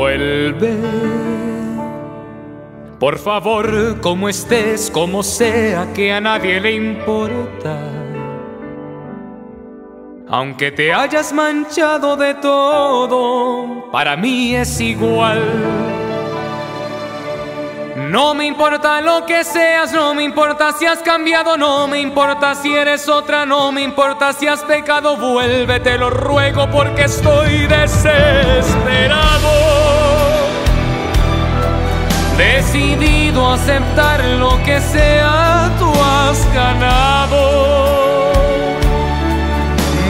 Vuelve. Por favor, como estés, como sea, que a nadie le importa. Aunque te hayas manchado de todo, para mí es igual. No me importa lo que seas, no me importa si has cambiado, no me importa si eres otra, no me importa si has pecado, vuelve, te lo ruego porque estoy desesperado. Decidido a aceptar lo que sea, tú has ganado.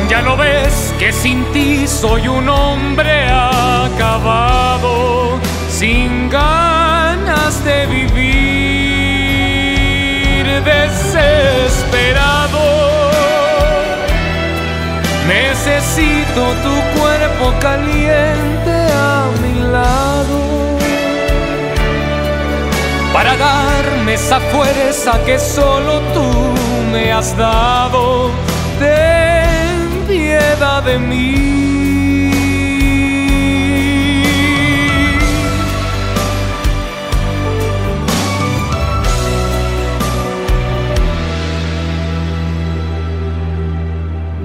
Ya lo ves que sin ti soy un hombre acabado, sin ganas de vivir, desesperado. Necesito tu cuerpo caliente para darme esa fuerza que solo tú me has dado. Ten piedad de mí.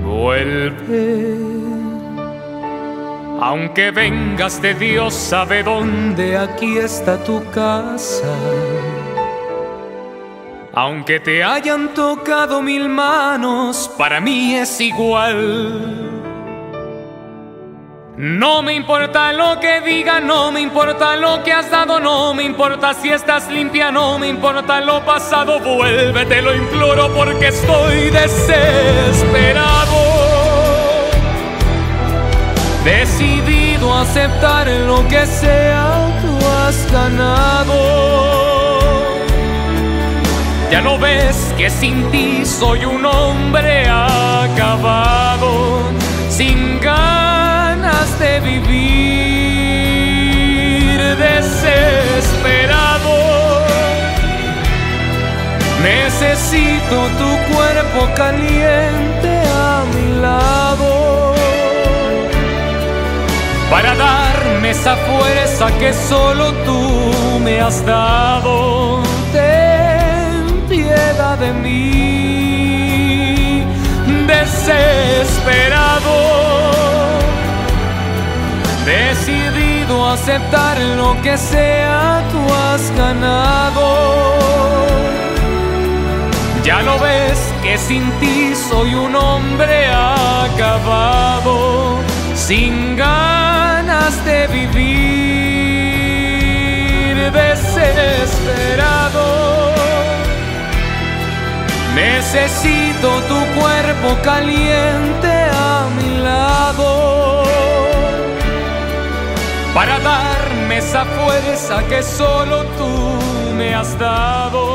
Vuelve. Aunque vengas de Dios sabe dónde, aquí está tu casa. Aunque te hayan tocado mil manos, para mí es igual. No me importa lo que digan, no me importa lo que has dado, no me importa si estás limpia, no me importa lo pasado, vuelve, te lo imploro porque estoy desesperado. Aceptar lo que sea, tú has ganado. Ya no ves que sin ti soy un hombre acabado, sin ganas de vivir, desesperado. Necesito tu cuerpo caliente para darme esa fuerza que solo tú me has dado. Ten piedad de mí, desesperado, decidido a aceptar lo que sea, tú has ganado. Ya lo ves que sin ti soy un hombre acabado, sin ganas de vivir, desesperado. Necesito tu cuerpo caliente a mi lado para darme esa fuerza que solo tú me has dado.